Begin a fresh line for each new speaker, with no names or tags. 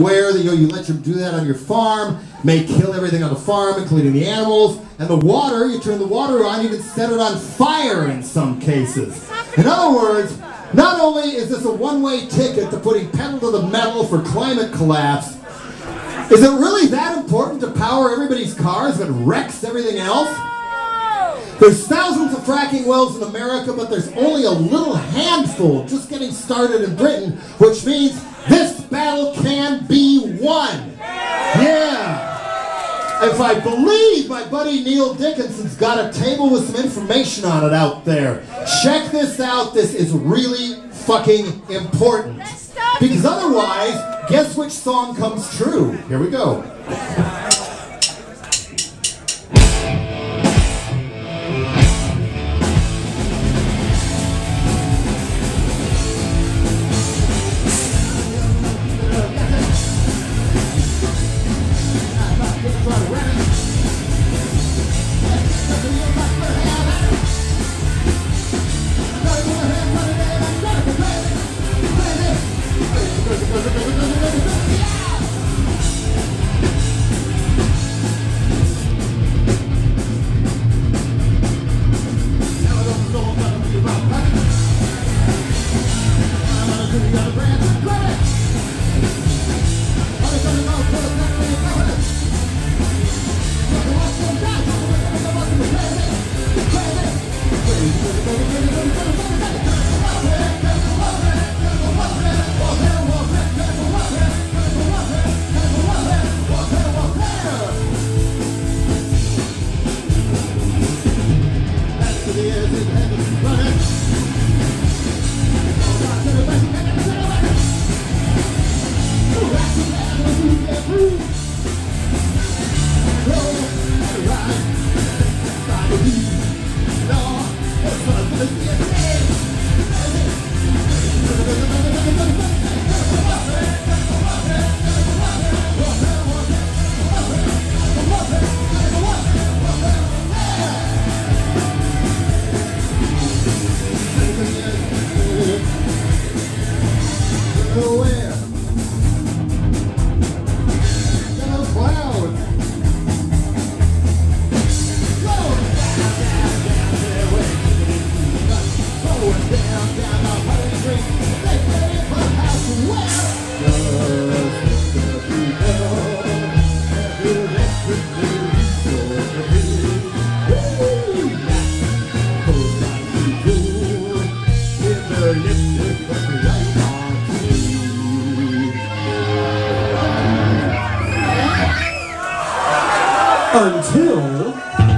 aware that you know you let them do that on your farm, may kill everything on the farm, including the animals, and the water. You turn the water on, you can set it on fire in some cases. In other words, not only is this a one-way ticket to putting pedal to the metal for climate collapse, is it really that important to power everybody's cars that wrecks everything else? There's thousands of fracking wells in America, but there's only a little handful just getting started in Britain, which means this battle can be won. Yeah. If I believe my buddy Neil Dickinson's got a table with some information on it out there. Check this out. This is really fucking important. Because otherwise, guess which song comes true? Here we go.
주세요.